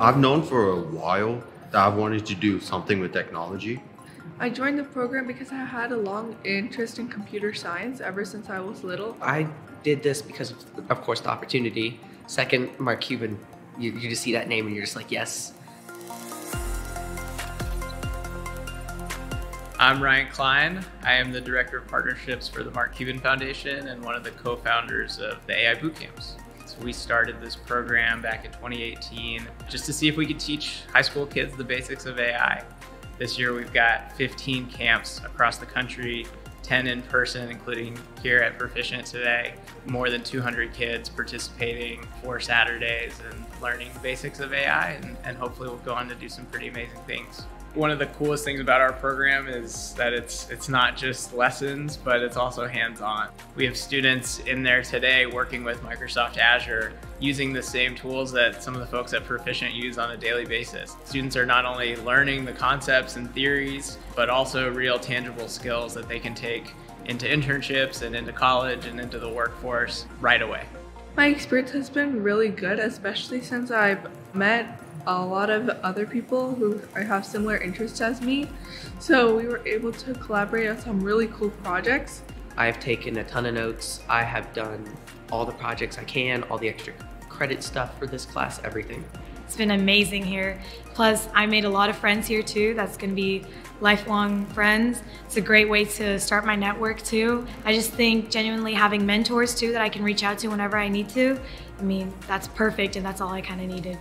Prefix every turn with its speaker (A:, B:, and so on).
A: I've known for a while that I've wanted to do something with technology.
B: I joined the program because I had a long interest in computer science ever since I was little.
C: I did this because of, of course, the opportunity. Second, Mark Cuban, you, you just see that name and you're just like, yes.
D: I'm Ryan Klein. I am the Director of Partnerships for the Mark Cuban Foundation and one of the co-founders of the AI Bootcamps. We started this program back in 2018 just to see if we could teach high school kids the basics of AI. This year we've got 15 camps across the country 10 in person, including here at Perficient today. More than 200 kids participating for Saturdays and learning the basics of AI, and, and hopefully we'll go on to do some pretty amazing things one of the coolest things about our program is that it's it's not just lessons, but it's also hands-on. We have students in there today working with Microsoft Azure using the same tools that some of the folks at Perficient use on a daily basis. Students are not only learning the concepts and theories, but also real tangible skills that they can take into internships and into college and into the workforce right away.
B: My experience has been really good, especially since I've met a lot of other people who have similar interests as me. So we were able to collaborate on some really cool projects.
C: I've taken a ton of notes. I have done all the projects I can, all the extra credit stuff for this class, everything.
E: It's been amazing here. Plus, I made a lot of friends here too. That's gonna be lifelong friends. It's a great way to start my network too. I just think genuinely having mentors too that I can reach out to whenever I need to, I mean, that's perfect and that's all I kind of needed.